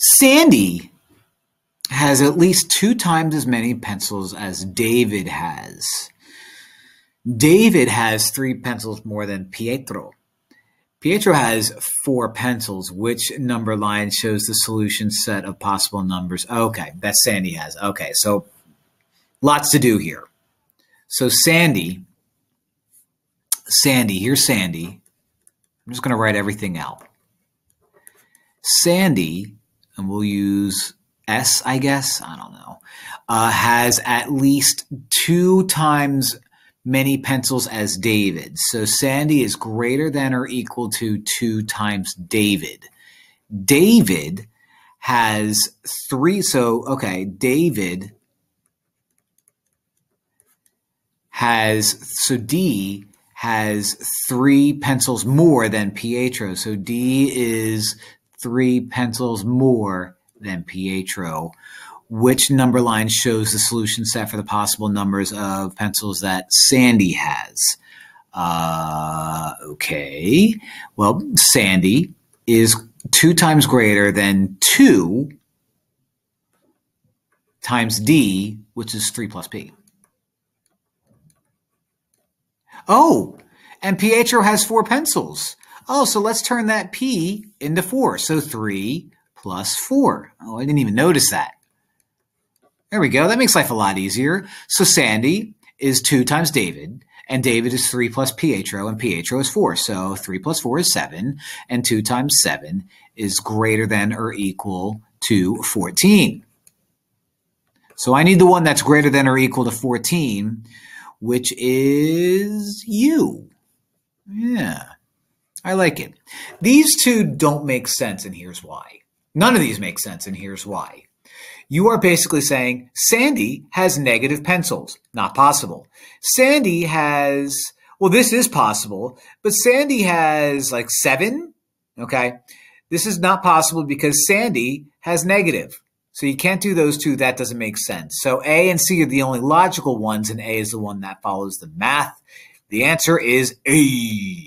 Sandy has at least two times as many pencils as David has. David has three pencils more than Pietro. Pietro has four pencils. Which number line shows the solution set of possible numbers? Okay, that Sandy has. Okay, so lots to do here. So Sandy, Sandy, here's Sandy. I'm just going to write everything out. Sandy, and we'll use S, I guess, I don't know, uh, has at least two times many pencils as David. So Sandy is greater than or equal to two times David. David has three. So, okay, David has, so D has three pencils more than Pietro. So D is three pencils more than Pietro. Which number line shows the solution set for the possible numbers of pencils that Sandy has? Uh, okay. Well, Sandy is two times greater than two times D, which is three plus P. Oh, and Pietro has four pencils. Oh, so let's turn that P into four. So three plus four. Oh, I didn't even notice that. There we go. That makes life a lot easier. So Sandy is two times David, and David is three plus Pietro, and Pietro is four. So three plus four is seven, and two times seven is greater than or equal to 14. So I need the one that's greater than or equal to 14, which is you. Yeah, I like it. These two don't make sense, and here's why. None of these make sense, and here's why. You are basically saying Sandy has negative pencils. Not possible. Sandy has, well, this is possible, but Sandy has like seven. Okay. This is not possible because Sandy has negative. So you can't do those two. That doesn't make sense. So A and C are the only logical ones, and A is the one that follows the math. The answer is A.